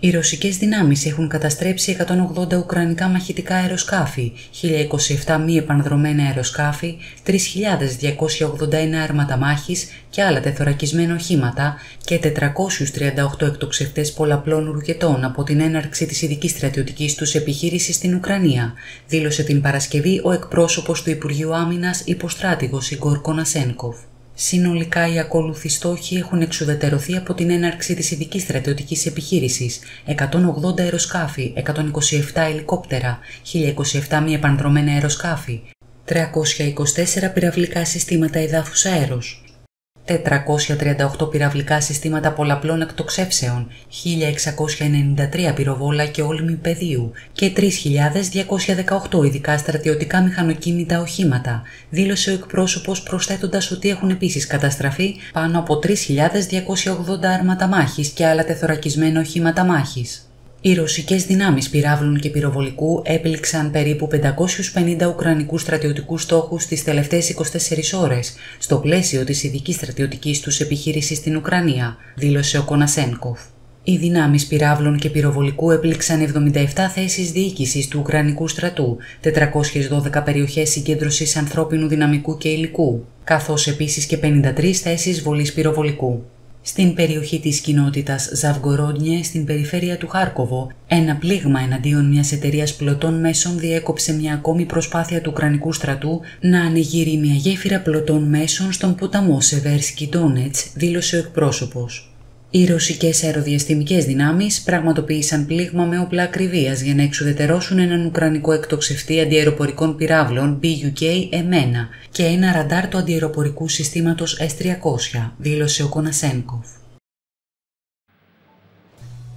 Οι ρωσικές δυνάμεις έχουν καταστρέψει 180 ουκρανικά μαχητικά αεροσκάφη, 1027 μη επανδρομένα αεροσκάφη, 3.281 άρματα μάχης και άλλα τεθωρακισμένα οχήματα και 438 εκτοξευτές πολλαπλών ρουκετών από την έναρξη της ειδικής στρατιωτικής τους επιχείρησης στην Ουκρανία, δήλωσε την Παρασκευή ο εκπρόσωπος του Υπουργείου Άμυνας υποστράτηγος Ιγκόρ Κονασένκοφ. Συνολικά οι ακόλουθοι στόχοι έχουν εξουδετερωθεί από την έναρξη της ειδικής στρατιωτικής επιχείρησης, 180 αεροσκάφη, 127 ελικόπτερα, 1027 μη επανδρομένα αεροσκάφη, 324 πυραυλικά συστήματα εδάφους αέρος, 438 πυραυλικά συστήματα πολλαπλών εκτοξεύσεων, 1693 πυροβόλα και όλμη πεδίου και 3.218 ειδικά στρατιωτικά μηχανοκίνητα οχήματα, δήλωσε ο εκπρόσωπος προσθέτοντας ότι έχουν επίσης καταστραφεί πάνω από 3.280 άρματα μάχης και άλλα τεθωρακισμένα οχήματα μάχης. Οι ρωσικές δυνάμεις πυράβλων και πυροβολικού έπληξαν περίπου 550 ουκρανικούς στρατιωτικούς στόχους τις τελευταίες 24 ώρες, στο πλαίσιο της ειδικής στρατιωτικής τους επιχείρησης στην Ουκρανία, δήλωσε ο Κονασένκοφ. Οι δυνάμεις πυράβλων και πυροβολικού έπληξαν 77 θέσεις διοίκησης του Ουκρανικού στρατού, 412 περιοχές συγκέντρωσης ανθρώπινου δυναμικού και υλικού, καθώς επίσης και 53 θέσεις βολής πυροβολικού. Στην περιοχή της κοινότητας Ζαυγορόντνιε στην περιφέρεια του Χάρκοβο, ένα πλήγμα εναντίον μιας εταιρείας πλωτών μέσων διέκοψε μια ακόμη προσπάθεια του Ουκρανικού στρατού να ανοιγείρει μια γέφυρα πλωτών μέσων στον ποταμό Σεβέρσκι Ντόνετς, δήλωσε ο εκπρόσωπος. Οι ρωσικές αεροδιαστημικές δυνάμεις πραγματοποίησαν πλήγμα με όπλα ακριβίας για να εξουδετερώσουν έναν ουκρανικό εκτοξευτή αντιαεροπορικών πυράβλων BUK-1 και ένα ραντάρ του αντιαεροπορικού συστήματος S-300, δήλωσε ο Κονασένκοφ.